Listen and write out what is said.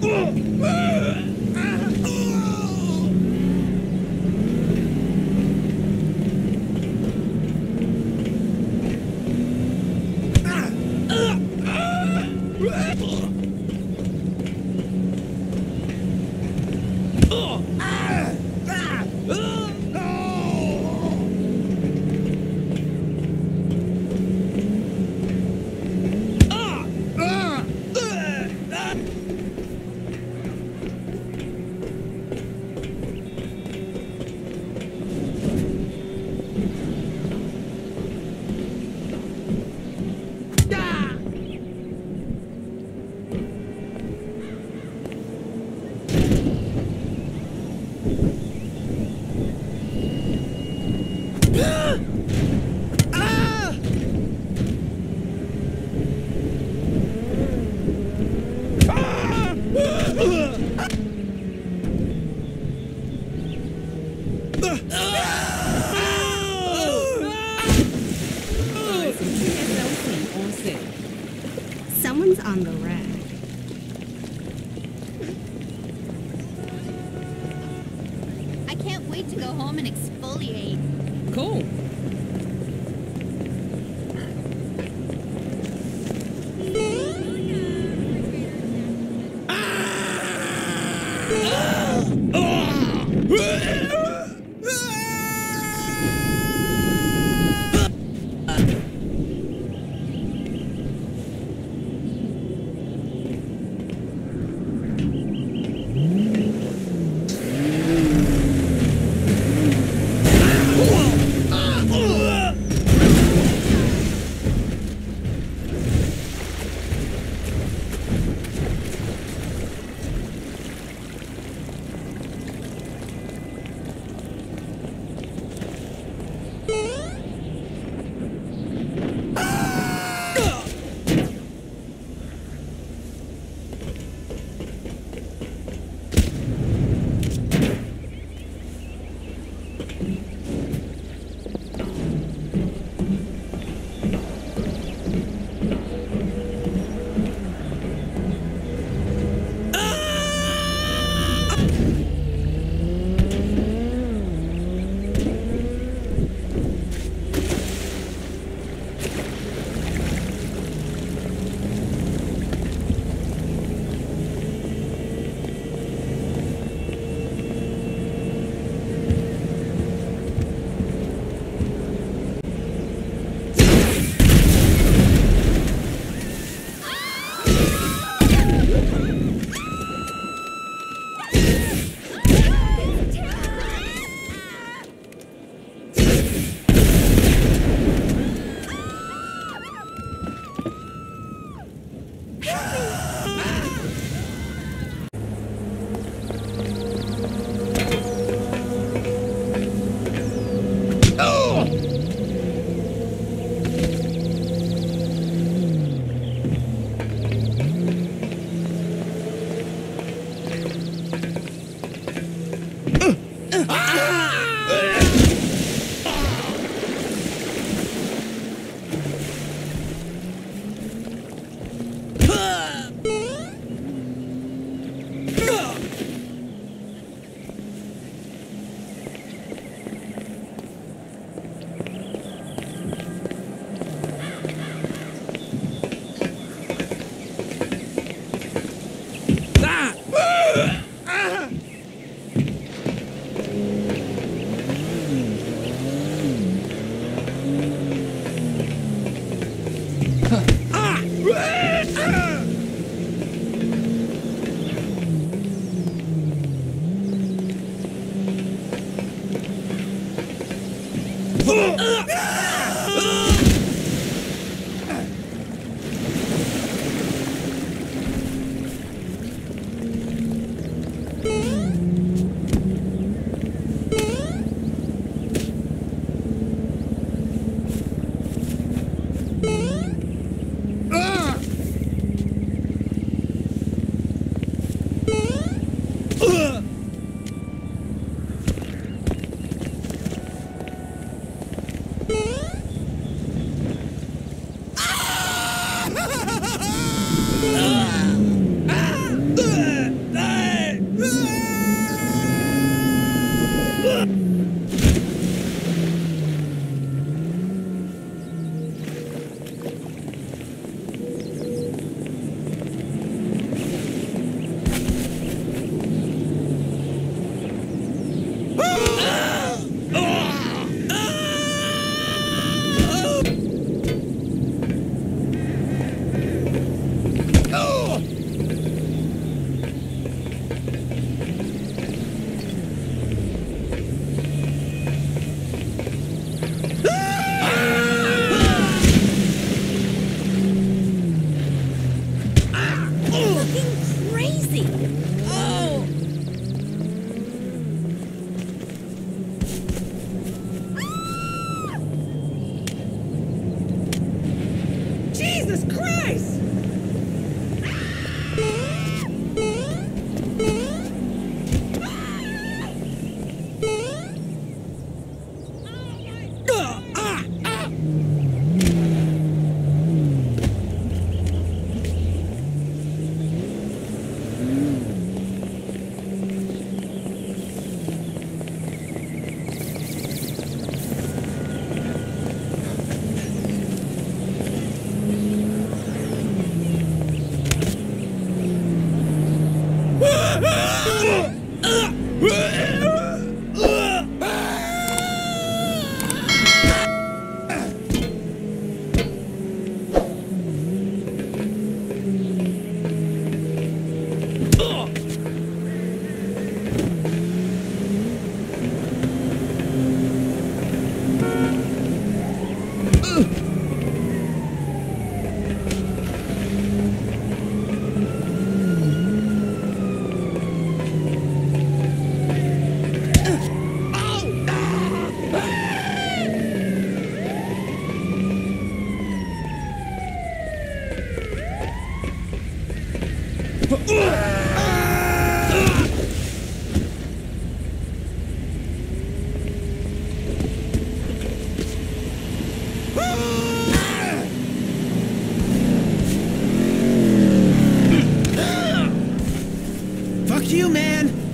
Someone's on the rack. I can't wait to go home and exfoliate. Cool. Yeah. Fuck you, man!